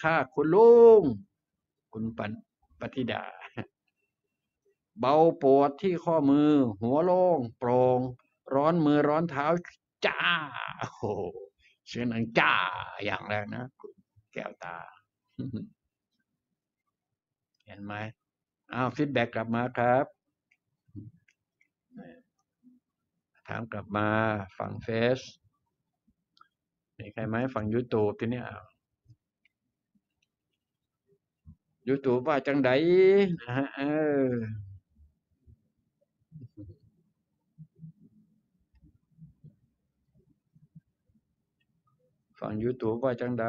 ค่ะคุณลุง คุณปันปฏิดา เบาปวดที่ข้อมือ หัวโล่งโปร่งร้อนมือร้อนเท้าจ้า โอ้โหเสียงดังจ้าอย่างแรกนะคุณแก้วตา เห็นไหมอ้าว feedback กลับมาครับ ถามกลับมาฝั่งเฟซมีใครไหมฝั่งยูทูบที่นี่ยยูทู บว่าจังไดนะฮะเออฝั่งยูทูบว่าจังได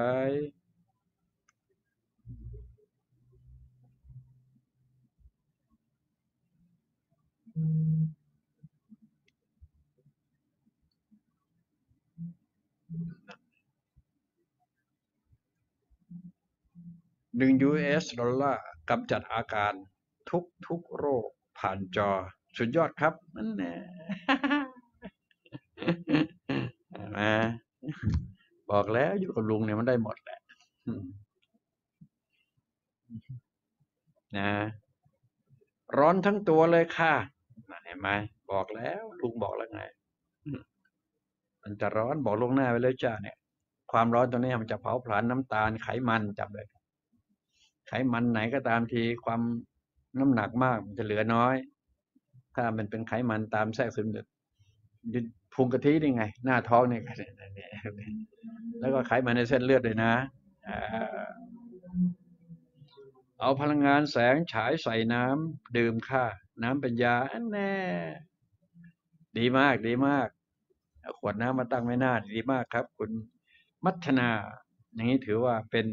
หนึ่ง US ดอลลาร์กำจัดอาการทุกทุกโรคผ่านจอ สุดยอดครับนั่นแหละนไหมบอกแล้วอยู่กับลุงเนี่ยมันได้หมดแหละนะร้อนทั้งตัวเลยค่ะเห็นไหมบอกแล้วลุงบอกแล้วไง มันจะร้อนบอกลวงหน้าไปเลยจ้าเนี่ย ความร้อนตัวนี้มันจะเผาผลาญน้ำตาลไขมันจับเลย ไขมันไหนก็ตามทีความน้ำหนักมากมันจะเหลือน้อย ถ้ามันเป็นไขมันตามแทรกซึมจะพุงกะทินี่ไง หน้าท้องนี่เนี่ยแล้วก็ไขมันในเส้นเลือดเลยนะเอาพลังงานแสงฉายใส่น้ำดื่มค่ะ น้ำเป็นยาอันแน่ ดีมากดีมากขวดน้ำมาตั้งไว้หน้าดีมากครับ คุณมัทนา อย่างนี้ถือว่าเป็น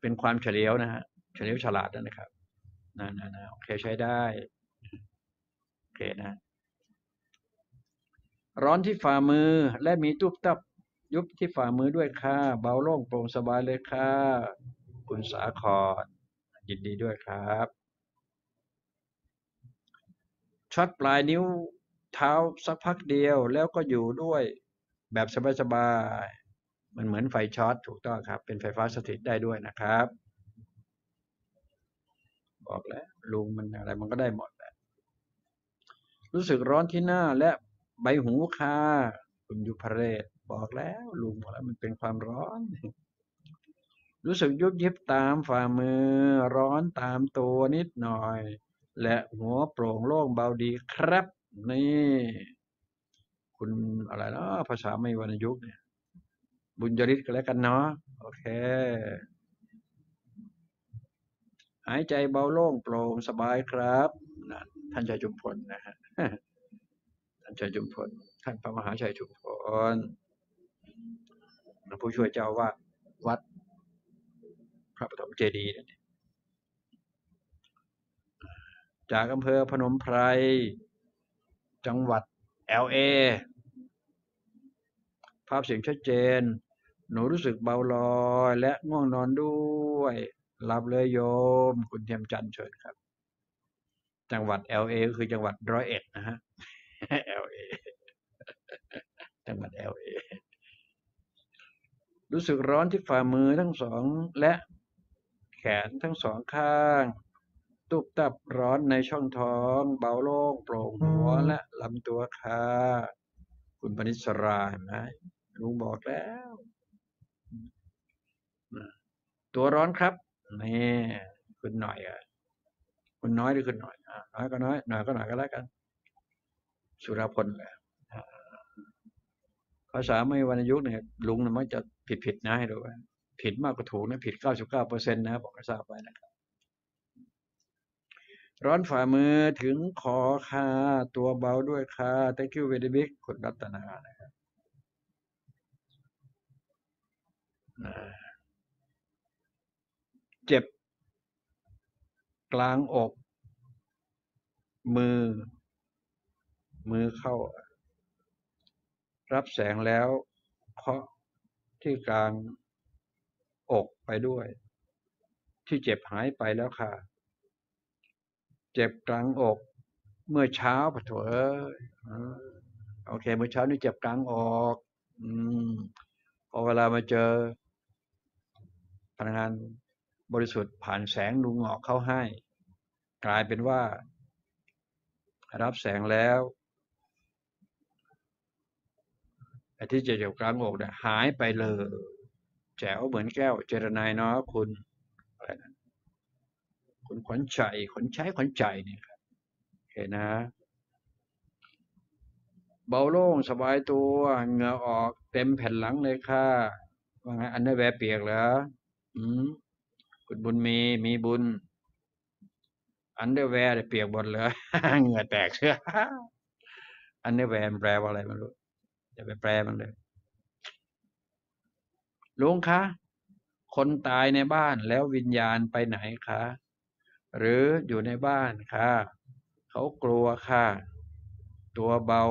เป็นความเฉลียวนะฮะ เฉลียวฉลาดนะครับนะนะนะโอเคใช้ได้ โอเคนะ ร้อนที่ฝ่ามือและมีตุบตับยุบที่ฝ่ามือด้วยค่ะ เบาโล่งโปร่งสบายเลยค่ะ คุณสาครยินดีด้วยครับช็อตปลายนิ้วเท้าสักพักเดียวแล้วก็อยู่ด้วยแบบสบายๆมันเหมือนไฟช็อตถูกต้องครับ เป็นไฟฟ้าสถิตได้ด้วยนะครับ บอกแล้ว ลุงมันอะไรมันก็ได้หมดแหละรู้สึกร้อนที่หน้าและใบหูค่ะคุณยุพเรศบอกแล้ว ลุงบอกแล้วมันเป็นความร้อน รู้สึกยุบยิบตามฝ่ามือ ร้อนตามตัวนิดหน่อย และหัวโปร่งโล่งเบาดีครับ นี่ คุณอะไรเนาะภาษาไม่วรรณยุกเนี่ยบุญยริศก็แล้วกันเนาะโอเค หายใจเบาโล่งโปร่งสบายครับนะท่านชัยจุมพลนะฮะท่านชัยจุมพลท่านพระมหาชัยจุมพลผู้ช่วยเจ้าวาดวัด พระปฐมเจดีย์จากอำเภอพนมไพร จังหวัด LA ภาพเสียงชัดเจน หนูรู้สึกเบาลอยและง่วงนอนด้วย หลับเลยโยม คุณเทียมจันทร์เชิญครับ จังหวัด LA ก็คือจังหวัดร้อยเอ็ดนะฮะ LA จังหวัด LA รู้สึกร้อนที่ฝ่ามือทั้งสองและแขนทั้งสองข้าง ตุบตับร้อนในช่องท้อง เบาโล่งโปร่งหัวและลำตัวค่ะคุณปนิสราเห็นไหมลุงบอกแล้วนะตัวร้อนครับ นี่คุณหน่อยอะคุณน้อยหรือคุณหน่อยอะน้อยก็น้อยหน่อยก็หน่อยก็แล้วกัน สุรพลแหละอ่าภาษาไม่วรรณยุกต์เนี่ยลุงน่ะมักจะผิดผิดนะให้ดูไว้ผิดมากกว่าถูกนะผิดเก้าสิบเก้าเปอร์เซ็นต์นะบอกให้ทราบไว้นะครับ ร้อนฝ่ามือถึงคอค่ะตัวเบาด้วยค่ะ thank you very big คุณรัตนานะครับ เจ็บ กลางอก มือ มือเข้า รับแสงแล้วเคาะที่กลางอกไปด้วย ที่เจ็บหายไปแล้วค่ะ เจ็บกลางอก เมื่อเช้าปะโถเอ้ยอ่าโอเค เมื่อเช้านี่เจ็บกลางอกอืมพอเวลามาเจอพลังงาน บริสุทธิ์ผ่านแสงลุงออกเข้าให้ กลายเป็นว่า รับแสงแล้วไอ้ที่จะอยู่กลางอกเนี่ยหายไปเลยแจ๋วเหมือนแก้ว เจรนายเนาะคุณอะไรนะคุณขวัญใจขวัญใช้ขวัญใจเนี่ยครับโอเคนะ เบาโล่งสบายตัวเหงื่อออกเต็มแผ่นหลังเลยค่ะว่าไง underwear เปียกเหรออืม คุณบุญมีมีบุญ underwear เปียกหมดเลยเหงื่อแตกเชื่อ underwear แปลว่าอะไรไม่รู้จะไปแปลมันเลยลุงคะคนตายในบ้านแล้ววิญญาณไปไหนคะหรืออยู่ในบ้านค่ะ เขากลัวค่ะ ตัวเบา